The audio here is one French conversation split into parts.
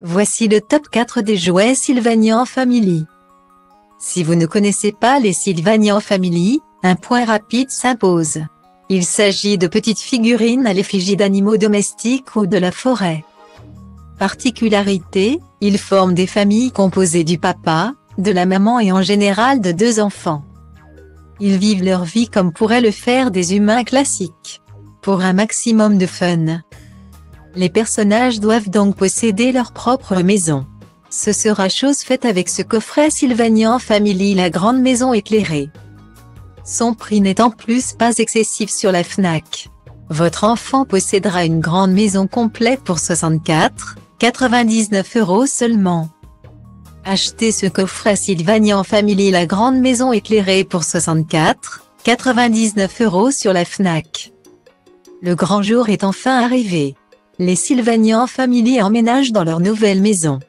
Voici le top 4 des jouets Sylvanian Family. Si vous ne connaissez pas les Sylvanian Family, un point rapide s'impose. Il s'agit de petites figurines à l'effigie d'animaux domestiques ou de la forêt. Particularité, ils forment des familles composées du papa, de la maman et en général de deux enfants. Ils vivent leur vie comme pourraient le faire des humains classiques. Pour un maximum de fun. Les personnages doivent donc posséder leur propre maison. Ce sera chose faite avec ce coffret Sylvanian Family la grande maison éclairée. Son prix n'est en plus pas excessif sur la FNAC. Votre enfant possédera une grande maison complète pour 64, 99 euros seulement. Achetez ce coffret Sylvanian Family la grande maison éclairée pour 64, 99 euros sur la FNAC. Le grand jour est enfin arrivé. Les Sylvanian Family emménagent dans leur nouvelle maison.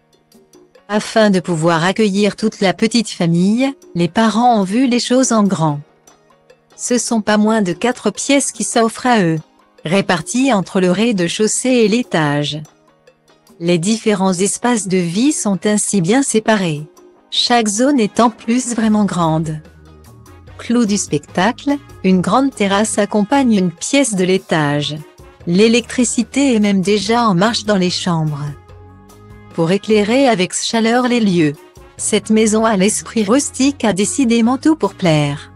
Afin de pouvoir accueillir toute la petite famille, les parents ont vu les choses en grand. Ce sont pas moins de quatre pièces qui s'offrent à eux, réparties entre le rez-de-chaussée et l'étage. Les différents espaces de vie sont ainsi bien séparés. Chaque zone est en plus vraiment grande. Clou du spectacle, une grande terrasse accompagne une pièce de l'étage. L'électricité est même déjà en marche dans les chambres. Pour éclairer avec chaleur les lieux, cette maison à l'esprit rustique a décidément tout pour plaire.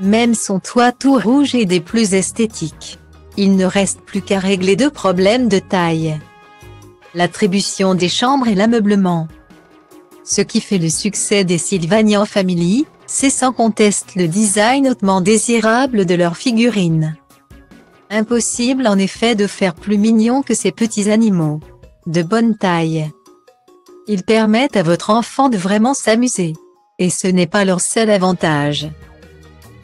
Même son toit tout rouge est des plus esthétiques. Il ne reste plus qu'à régler deux problèmes de taille l'attribution des chambres et l'ameublement. Ce qui fait le succès des Sylvanian Family, c'est sans conteste le design hautement désirable de leurs figurines. Impossible en effet de faire plus mignon que ces petits animaux. De bonne taille. Ils permettent à votre enfant de vraiment s'amuser. Et ce n'est pas leur seul avantage.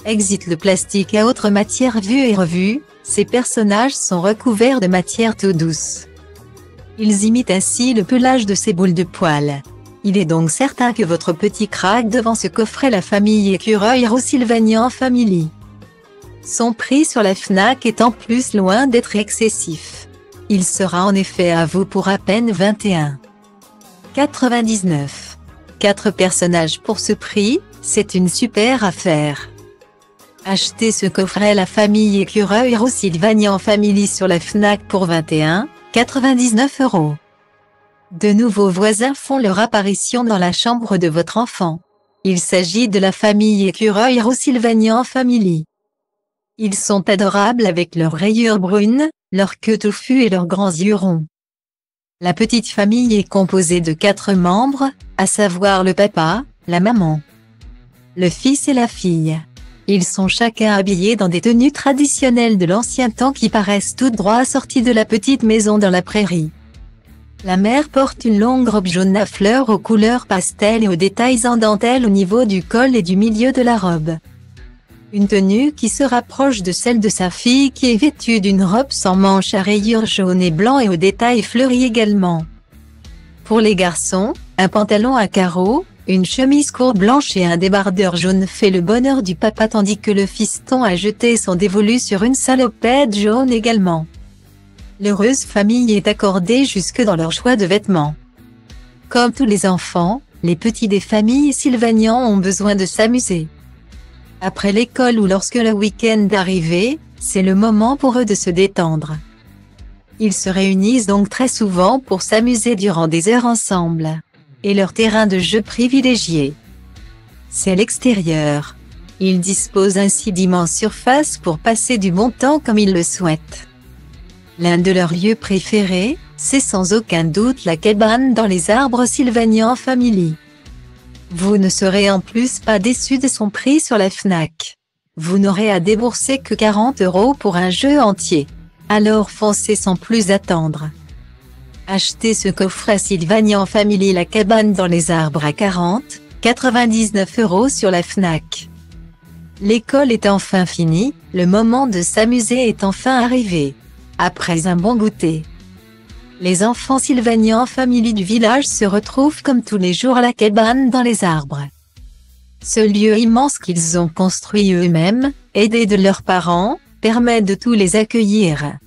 Exit le plastique à autre matière vue et revue, ces personnages sont recouverts de matière tout douce. Ils imitent ainsi le pelage de ces boules de poils. Il est donc certain que votre petit craque devant ce coffret la famille écureuil Roussylvanian Family. Son prix sur la FNAC est en plus loin d'être excessif. Il sera en effet à vous pour à peine 21. 99. 4 personnages pour ce prix, c'est une super affaire. Achetez ce coffret La famille écureuil Roussylvanian Family sur la FNAC pour 21, 99 euros. De nouveaux voisins font leur apparition dans la chambre de votre enfant. Il s'agit de la famille écureuil Roussylvanian Family. Ils sont adorables avec leurs rayures brunes, leur queue touffue et leurs grands yeux ronds. La petite famille est composée de quatre membres, à savoir le papa, la maman, le fils et la fille. Ils sont chacun habillés dans des tenues traditionnelles de l'ancien temps qui paraissent tout droit sorties de la petite maison dans la prairie. La mère porte une longue robe jaune à fleurs aux couleurs pastel et aux détails en dentelle au niveau du col et du milieu de la robe. Une tenue qui se rapproche de celle de sa fille qui est vêtue d'une robe sans manches à rayures jaune et blanc et aux détails fleuris également. Pour les garçons, un pantalon à carreaux, une chemise courte blanche et un débardeur jaune fait le bonheur du papa tandis que le fiston a jeté son dévolu sur une salopette jaune également. L'heureuse famille est accordée jusque dans leur choix de vêtements. Comme tous les enfants, les petits des familles sylvanians ont besoin de s'amuser. Après l'école ou lorsque le week-end arrive, c'est le moment pour eux de se détendre. Ils se réunissent donc très souvent pour s'amuser durant des heures ensemble et leur terrain de jeu privilégié. C'est l'extérieur. Ils disposent ainsi d'immenses surfaces pour passer du bon temps comme ils le souhaitent. L'un de leurs lieux préférés, c'est sans aucun doute la cabane dans les arbres Sylvanian Family. Vous ne serez en plus pas déçu de son prix sur la FNAC. Vous n'aurez à débourser que 40 euros pour un jeu entier. Alors foncez sans plus attendre. Achetez ce coffret Sylvanian Family La cabane dans les arbres à 40, 99 euros sur la FNAC. L'école est enfin finie, le moment de s'amuser est enfin arrivé. Après un bon goûter. Les enfants Sylvanian Family du village se retrouvent comme tous les jours à la cabane dans les arbres. Ce lieu immense qu'ils ont construit eux-mêmes, aidés de leurs parents, permet de tous les accueillir.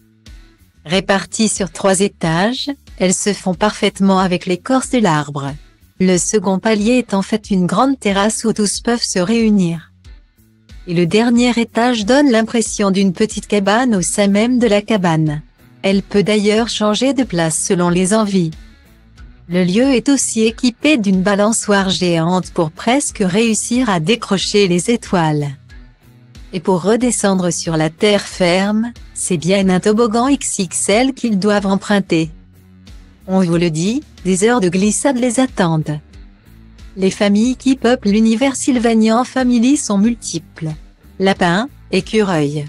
Répartis sur trois étages, elles se font parfaitement avec l'écorce de l'arbre. Le second palier est en fait une grande terrasse où tous peuvent se réunir. Et le dernier étage donne l'impression d'une petite cabane au sein même de la cabane. Elle peut d'ailleurs changer de place selon les envies. Le lieu est aussi équipé d'une balançoire géante pour presque réussir à décrocher les étoiles. Et pour redescendre sur la terre ferme, c'est bien un toboggan XXL qu'ils doivent emprunter. On vous le dit, des heures de glissade les attendent. Les familles qui peuplent l'univers Sylvanian Family sont multiples. Lapins, écureuils,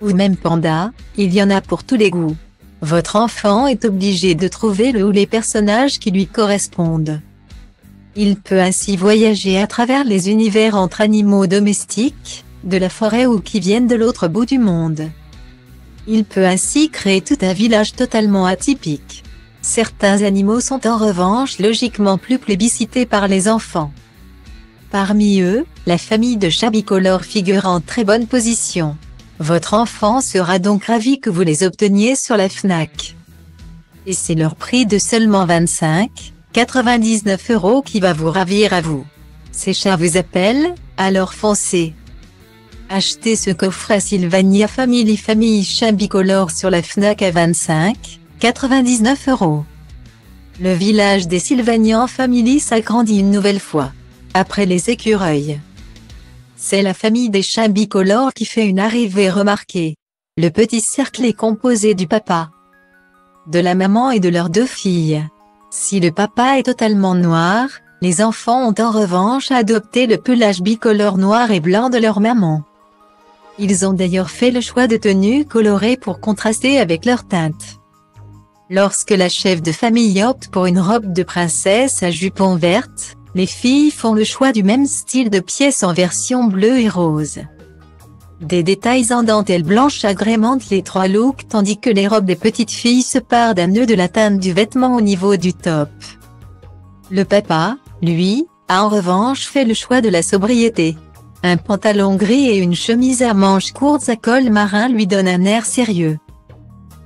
ou même pandas, il y en a pour tous les goûts. Votre enfant est obligé de trouver le ou les personnages qui lui correspondent. Il peut ainsi voyager à travers les univers entre animaux domestiques, de la forêt ou qui viennent de l'autre bout du monde. Il peut ainsi créer tout un village totalement atypique. Certains animaux sont en revanche logiquement plus plébiscités par les enfants. Parmi eux, la famille de chats bicolores figure en très bonne position. Votre enfant sera donc ravi que vous les obteniez sur la FNAC. Et c'est leur prix de seulement 25, 99 euros qui va vous ravir à vous. Ces chats vous appellent, alors foncez. Achetez ce coffret Sylvania Family Family Chat Bicolore sur la FNAC à 25, 99 euros. Le village des Sylvanian Family s'agrandit une nouvelle fois. Après les écureuils. C'est la famille des chats bicolores qui fait une arrivée remarquée. Le petit cercle est composé du papa, de la maman et de leurs deux filles. Si le papa est totalement noir, les enfants ont en revanche adopté le pelage bicolore noir et blanc de leur maman. Ils ont d'ailleurs fait le choix de tenues colorées pour contraster avec leur teinte. Lorsque la chef de famille opte pour une robe de princesse à jupon verte, les filles font le choix du même style de pièces en version bleue et rose. Des détails en dentelle blanche agrémentent les trois looks tandis que les robes des petites filles se partent d'un nœud de la teinte du vêtement au niveau du top. Le papa, lui, a en revanche fait le choix de la sobriété. Un pantalon gris et une chemise à manches courtes à col marin lui donnent un air sérieux.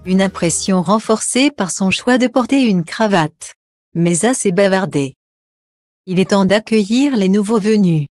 Une impression renforcée par son choix de porter une cravate. Mais assez bavardé. Il est temps d'accueillir les nouveaux venus.